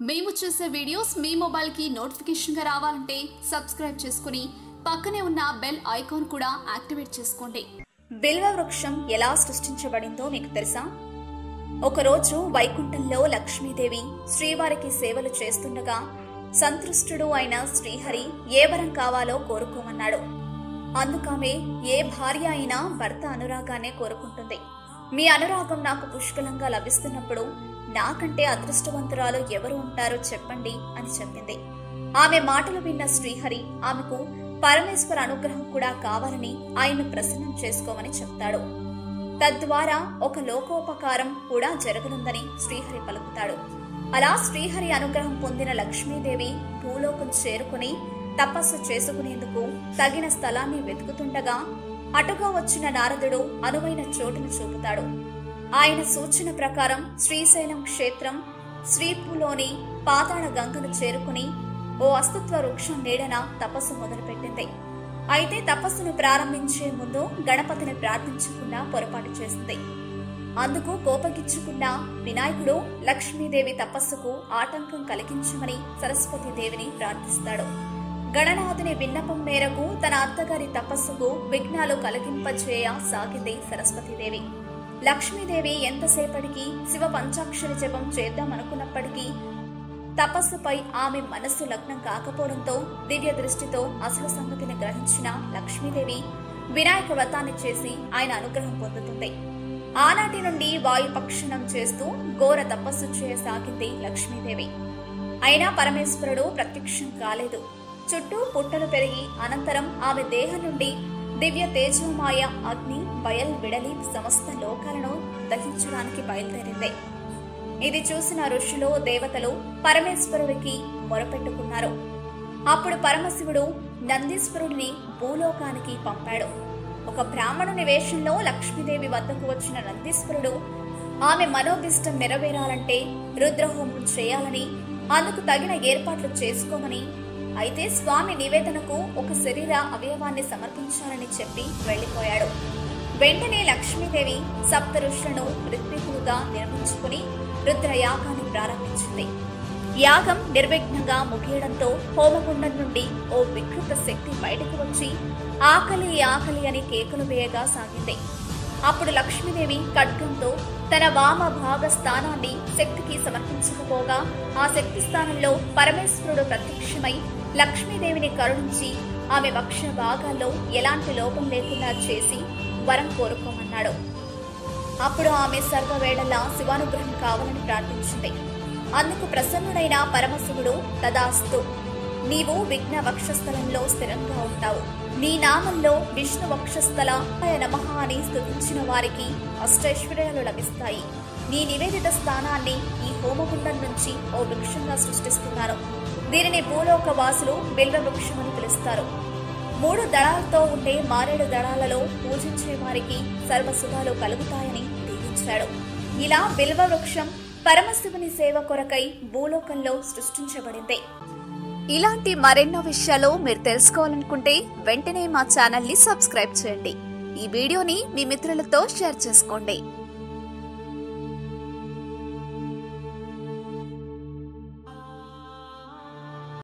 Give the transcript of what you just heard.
మేము చేసే వీడియోస్ మీ మొబైల్కి నోటిఫికేషన్గా రావాలంటే సబ్స్క్రైబ్ చేసుకుని పక్కనే ఉన్న బెల్ ఐకాన్ కూడా యాక్టివేట్ చేసుకోండి. బిల్వ వృక్షం ఎలా సృష్టించబడిందో మీకు తెలుసా? ఒకరోజు వైకుంఠంలో లక్ష్మీదేవి శ్రీవారికి సేవలు చేస్తుండగా సంతృష్టుడు అయిన శ్రీహరి ఏ వరం కావాలో కోరుకోమన్నాడు. అందుకామె ఏ భార్య అయినా భర్త అనురాగానే కోరుకుంటుంది. మీ అనురాగం నాకు పుష్కలంగా లభిస్తున్నప్పుడు నాకంటే అదృష్టవంతురాలు ఎవరు ఉంటారో చెప్పండి అని చెప్పింది. ఆమె మాటలు విన్న శ్రీహరి ఆమెకు పరమేశ్వర అనుగ్రహం కూడా కావాలని ఆయన ప్రసన్నం చేసుకోమని చెప్తాడు. తద్వారా ఒక లోకోపకారం కూడా జరగనుందని శ్రీహరి పలుకుతాడు. అలా శ్రీహరి అనుగ్రహం పొందిన లక్ష్మీదేవి భూలోకం చేరుకుని తపస్సు చేసుకునేందుకు తగిన స్థలాన్ని వెతుకుతుండగా అటుగా వచ్చిన నారదుడు అనువైన చోటును చూపుతాడు. ఆయన సూచన ప్రకారం శ్రీశైలం క్షేత్రం శ్రీపులోని పాతాళ గంగను చేరుకుని ఓ అస్తిత్వ వృక్షం నీడన తపస్సు మొదలుపెట్టింది. అయితే తపస్సును ప్రారంభించే ముందు గణపతిని ప్రార్థించకుండా పొరపాటు చేసింది. అందుకు కోపగిచ్చుకున్న వినాయకుడు లక్ష్మీదేవి తపస్సుకు ఆటంకం కలిగించమని సరస్వతి దేవిని ప్రార్థిస్తాడు. గణనాథుని విన్నపం మేరకు తన అత్తగారి తపస్సుకు విఘ్నాలు కలిగింపజేయ సాగింది సరస్వతీదేవి లక్ష్మీదేవి ఎంతసేపటికి శివ పంచాక్షరి జపం చేద్దామనుకున్నప్పటికీ తపస్సుపై ఆమె మనస్సు లగ్నం కాకపోవడంతో దివ్య దృష్టితో అసలు సంగతిని గ్రహించిన లక్ష్మీదేవి వినాయక వ్రతాన్ని చేసి ఆయన అనుగ్రహం పొందుతుంది. ఆనాటి నుండి వాయుపక్షణం చేస్తూ ఘోర తపస్సు చేయసాగింది లక్ష్మీదేవి. అయినా పరమేశ్వరుడు ప్రత్యక్షం కాలేదు. చుట్టూ పుట్టలు పెరిగి అనంతరం ఆమె దేహం నుండి దివ్య తేజోమాయ అగ్ని బయల్ విడలి సమస్త లోకాలను దహించడానికి బయలుదేరింది. ఇది చూసిన ఋషులు దేవతలు పరమేశ్వరుడికి మొరపెట్టుకున్నారు. అప్పుడు పరమశివుడు నందీశ్వరుడిని భూలోకానికి పంపాడు. ఒక బ్రాహ్మణుని వేషంలో లక్ష్మీదేవి వద్దకు వచ్చిన నందీశ్వరుడు ఆమె మనోభిష్టం నెరవేరాలంటే రుద్రహోమం చేయాలని అందుకు తగిన ఏర్పాట్లు చేసుకోమని అయితే స్వామి నివేదనకు ఒక శరీర అవయవాన్ని సమర్పించాలని చెప్పి వెళ్ళిపోయాడు వెంటనే లక్ష్మీదేవి సప్త ఋషులను ఋత్వికులుగా నిర్మించుకుని రుద్రయాగాన్ని ప్రారంభించింది. యాగం నిర్విఘ్నంగా ముగియడంతో హోమగుండం నుండి ఓ వికృత శక్తి బయటకు వచ్చి ఆకలి ఆకలి అని కేకలు వేయగా సాగింది. అప్పుడు లక్ష్మీదేవి ఖడ్గంతో తన వామ భాగ స్థానాన్ని శక్తికి సమర్పించకపోగా ఆ శక్తి స్థానంలో పరమేశ్వరుడు ప్రత్యక్షమై లక్ష్మీదేవిని కరుణించి ఆమె వక్ష భాగాల్లో ఎలాంటి లోపం లేకుండా చేసి వరం కోరుకోమన్నాడు. అప్పుడు ఆమె సర్వవేళలా శివానుగ్రహం కావాలని ప్రార్థించింది. అందుకు ప్రసన్నుడైన పరమశివుడు తదాస్తు నీవు విఘ్న వక్షస్థలంలో స్థిరంగా ఉంటావు. నీ నామంలో విష్ణు వక్షస్థల నమః అని స్థుతించిన వారికి అష్టైశ్వర్యాలు లభిస్తాయి. నీ నివేదిత స్థానాన్ని ఈ హోమగుండం నుంచి ఓ వృక్షంగా సృష్టిస్తున్నారు. దీనిని భూలోక వాసులు బిల్వ వృక్షం అని పిలుస్తారు. మూడు దళాలతో ఉండే మారేడు దళాలలో పూజించే వారికి సర్వశుభాలు కలుగుతాయని దీవించాడు ఇలా బిల్వ వృక్షం పరమశివుని సేవ కొరకై భూలోకంలో సృష్టించబడింది. ఇలాంటి మరెన్నో విషయాలు మీరు తెలుసుకోవాలనుకుంటే వెంటనే మా ఛానల్ని సబ్స్క్రైబ్ చేయండి. ఈ వీడియోని మీ మిత్రులతో షేర్ చేసుకోండి.